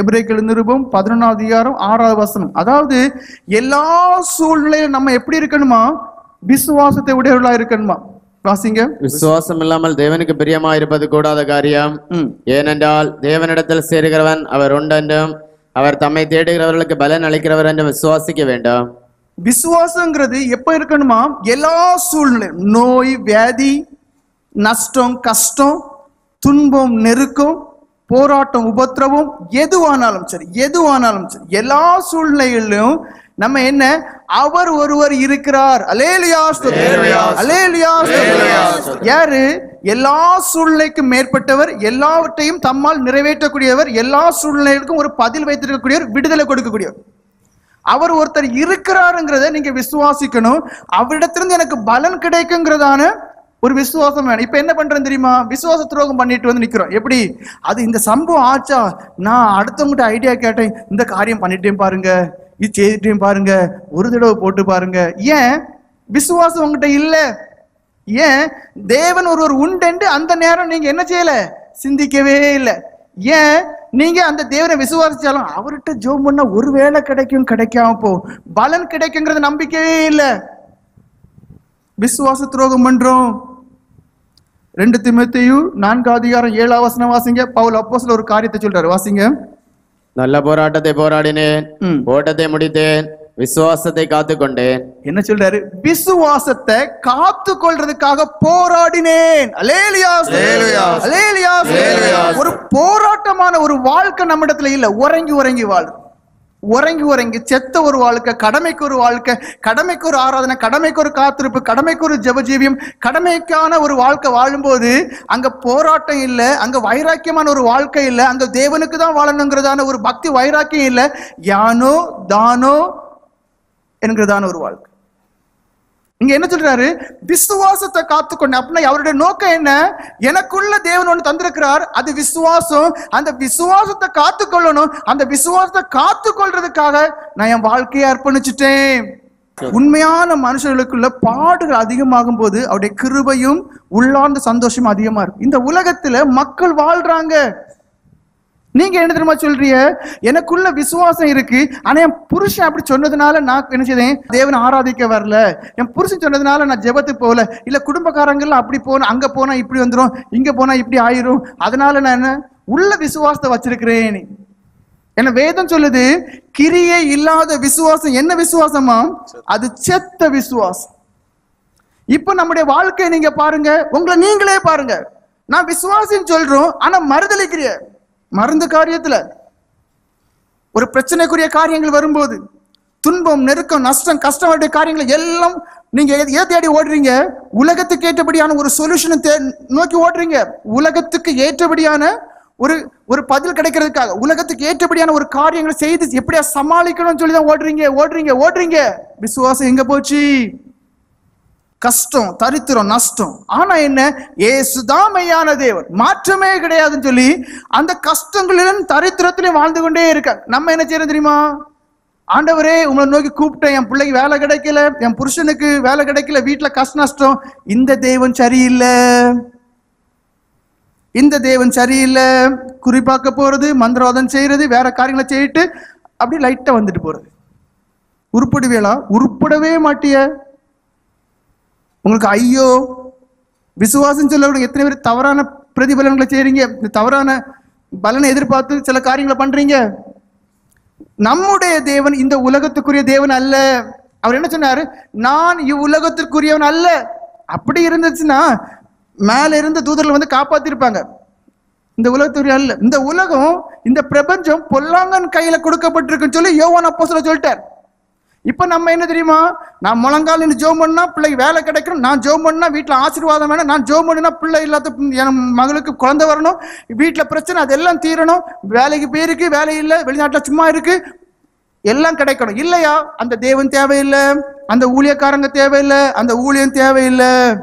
எபிரேக்கள் நிருபம் பதினொன்றாவது அதிகாரம் ஆறாவது வசனம். அதாவது எல்லா சூழ்நிலையிலும் நம்ம எப்படி இருக்கணுமா? விசுவாசத்தை உடையவர்களா இருக்கணுமா? வாசிங்க. விசுவாசம் இல்லாமல் தேவனுக்கு பிரியமா இருப்பது கூடாத காரியம். ஏனென்றால் தேவனிடத்தில் சேருகிறவன் அவர் உண்டென்றும் அவர் தம்மை தேடுகிறவர்களுக்கு பலன் அளிக்கிறவர் என்றும் விசுவாசிக்க வேண்டும். விசுவாசங்கிறது எப்ப இருக்கணுமா? எல்லா சூழ்நிலை நோய் வியாதி நஷ்டம் கஷ்டம் துன்பம் நெருக்கம் போராட்டம் உபத்திரவம் எதுவானாலும் சரி எதுவானாலும் சரி எல்லா சூழ்நிலைகளிலும் நம்ம என்ன? அவர் ஒருவர் இருக்கிறார். யாரு? எல்லா சூழ்நிலைக்கும் மேற்பட்டவர் எல்லாவற்றையும் தம்மால் நிறைவேற்றக்கூடியவர் எல்லா சூழ்நிலைகளுக்கும் ஒரு பதில் வைத்திருக்கக்கூடியவர் விடுதலை கொடுக்கக்கூடியவர். அவர் ஒருத்தர் இருக்கிறாருங்கிறத நீங்க விசுவாசிக்கணும். அவரிடத்திலிருந்து எனக்கு பலன் கிடைக்குங்கிறதான ஒரு விசுவாசம் வேணும். இப்போ என்ன பண்றேன் தெரியுமா? விசுவாச துரோகம் பண்ணிட்டு வந்து நிற்கிறோம் எப்படி? அது இந்த சம்பவம் ஆச்சா? நான் அடுத்தவங்ககிட்ட ஐடியா கேட்டேன். இந்த காரியம் பண்ணிட்டேன் பாருங்க. இது செய்துட்டேன் பாருங்க. ஒரு தடவை போட்டு பாருங்க. ஏன்? விசுவாசம் உங்ககிட்ட இல்லை. ஏன்? தேவன் ஒருவர் உண்டென்று அந்த நேரம் நீங்க என்ன செய்யல? சிந்திக்கவே இல்லை. ஏன்? நீங்க அந்த தேவனை விசுவாசிச்சாலும் அவர்கிட்ட ஜோம் பண்ணா ஒரு வேளை கிடைக்கும் கிடைக்காம போ. பலன் கிடைக்குங்கிறது நம்பிக்கையே இல்லை. விசுவாச துரோகம் பண்றோம். ரெண்டு திமுத்தையு நான்கு அதிகாரம் ஏழாம் வசனம் வாசிங்க. பவுல் அப்போஸ்ல ஒரு காரியத்தை சொல்றாரு. வாசிங்க. நல்ல போராட்டத்தை போராடினேன். ம். ஓட்டத்தை முடித்தேன். விசுவாசத்தை காத்துக்கொண்டேன். என்ன சொல்றாரு? விசுவாசத்தை காத்து கொள்றதுக்காக போராடினேன் ஒரு போராட்டமான ஒரு வாழ்க்கை நம்மிடத்துல இல்ல. உறங்கி உறங்கி வாழ் உறங்கி உறங்கி செத்த ஒரு வாழ்க்கை கடமைக்கு ஒரு வாழ்க்கை கடமைக்கு ஒரு ஆராதனை கடமைக்கு ஒரு காத்திருப்பு கடமைக்கு ஒரு ஜபஜீவியம் கடமைக்கான ஒரு வாழ்க்கை வாழும்போது அங்கே போராட்டம் இல்லை அங்கே வைராக்கியமான ஒரு வாழ்க்கை இல்லை அங்கே தேவனுக்கு தான் வாழணுங்கிறதான ஒரு பக்தி வைராக்கியம் இல்லை யானோ தானோ என்கிறதான ஒரு வாழ்க்கை. இங்க என்ன சொல்றாரு? விசுவாசத்தை காத்துக்கொண்டு அப்படின்னா அவருடைய நோக்கம் என்ன? எனக்குள்ள தேவன் ஒன்று தந்திருக்கிறார். அது விசுவாசம். அந்த விசுவாசத்தை காத்துக்கொள்ளணும். அந்த விசுவாசத்தை காத்துக்கொள்றதுக்காக நான் என் வாழ்க்கையை அர்ப்பணிச்சுட்டேன். உண்மையான மனுஷர்களுக்குள்ள பாடுகள் அதிகமாகும் போது அவருடைய கிருபையும் உள்ளார்ந்த சந்தோஷம் அதிகமா இருக்கும். இந்த உலகத்துல மக்கள் வாழ்றாங்க. நீங்க என்ன தெரியுமா சொல்றீங்க? எனக்குள்ள விசுவாசம் இருக்கு. ஆனா என் புருஷன் அப்படி சொன்னதுனால நான் என்ன செய்தேன்? தேவனை ஆராதிக்க வரல. என் புருஷன் சொன்னதுனால நான் ஜெபத்துக்கு போகல. இல்ல குடும்பக்காரங்கள்லாம் அப்படி போன அங்க போனா இப்படி வந்துடும் இங்க போனா இப்படி ஆயிரும். அதனால நான் என்ன? உள்ள விசுவாசத்தை வச்சிருக்கிறேன். என்ன வேதம் சொல்லுது கிரியே இல்லாத விசுவாசம். என்ன விசுவாசமா அது செத்த விசுவாசம். இப்ப நம்முடைய வாழ்க்கையை நீங்க பாருங்க. உங்களை நீங்களே பாருங்க. நான் விசுவாசின்னு சொல்றோம் ஆனா மறுதளிக்கிறேன் மருந்து காரியத்தில் ஒரு பிரச்சனைக்குரிய காரியங்கள் வரும்போது துன்பம் நெருக்கம் நஷ்டம் கஷ்டம் காரியங்கள் எல்லாம் நீங்க எதை தேடி ஓடுறீங்க? உலகத்துக்கு ஏற்றபடியான ஒரு சொல்யூஷனை தே நோக்கி ஓடுறீங்க. உலகத்துக்கு ஏற்றபடியான ஒரு ஒரு பதில் கிடைக்கிறதுக்காக உலகத்துக்கு ஏற்றபடியான ஒரு காரியங்களை செய்து எப்படியா சமாளிக்கணும்னு சொல்லி தான் ஓடுறீங்க ஓடுறீங்க ஓடுறீங்க. விசுவாசம் எங்க போச்சு? கஷ்டம் தரித்திரம் நஷ்டம். ஆனா என்ன? ஏசுதான் மெய்யான தேவன். மாற்றமே கிடையாதுன்னு சொல்லி அந்த கஷ்டங்களிலும் தரித்திரத்திலும் வாழ்ந்து கொண்டே இருக்காங்க. நம்ம என்ன செய்யறோம் தெரியுமா? ஆண்டவரே உங்களை நோக்கி கூப்பிட்டேன். என் பிள்ளைக்கு வேலை கிடைக்கல. என் புருஷனுக்கு வேலை கிடைக்கல. வீட்டுல கஷ்ட நஷ்டம். இந்த தெய்வம் சரியில்லை. இந்த தெய்வம் சரியில்லை. குறிப்பாக்க போறது மந்திரவாதம் செய்யறது வேற காரியங்களை செய்யிட்டு அப்படியே லைட்டா வந்துட்டு போறது. உருப்படுவேளா? உருப்படவே மாட்டிய. உங்களுக்கு ஐயோ விசுவாசம் சொல்லக்கூடிய எத்தனை பேர் தவறான பிரதிபலன்களை செய்கிறீங்க இந்த தவறான பலனை எதிர்பார்த்து சில காரியங்களை பண்ணுறீங்க நம்முடைய தேவன் இந்த உலகத்துக்குரிய தேவன் அல்ல. அவர் என்ன சொன்னார்? நான் இவ்வுலகத்திற்குரியவன் அல்ல. அப்படி இருந்துச்சுன்னா மேலே இருந்த தூதர்கள் வந்து காப்பாத்திருப்பாங்க. இந்த உலகத்துக்குரிய அல்ல. இந்த உலகம் இந்த பிரபஞ்சம் பொல்லாங்கன் கையில் கொடுக்கப்பட்டிருக்குன்னு சொல்லி யோவான் அப்போ சொல்லிட்டார். இப்ப நம்ம என்ன தெரியுமா? நான் முழங்கால் நின்று ஜோம் பண்ணா பிள்ளைக்கு வேலை கிடைக்கணும். நான் ஜோம் பண்ணா வீட்டுல ஆசீர்வாதம் வேணும். நான் ஜோம் பண்ணினா பிள்ளை இல்லாத என் மகளுக்கு குழந்தை வரணும். வீட்டுல பிரச்சனை அதெல்லாம் தீரணும். வேலைக்கு போயிருக்கு வேலை இல்லை. வெளிநாட்டுல சும்மா இருக்கு. எல்லாம் கிடைக்கணும். இல்லையா? அந்த தேவன் தேவையில்லை. அந்த ஊழியக்காரங்க தேவையில்லை. அந்த ஊழியம் தேவையில்லை.